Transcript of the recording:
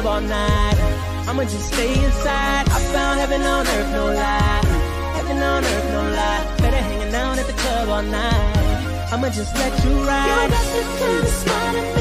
club all night. I'ma just stay inside. I found heaven on earth, no lie. Heaven on earth, no lie. Better hanging out at the club all night. I'ma just let you ride. You got this kind of smile.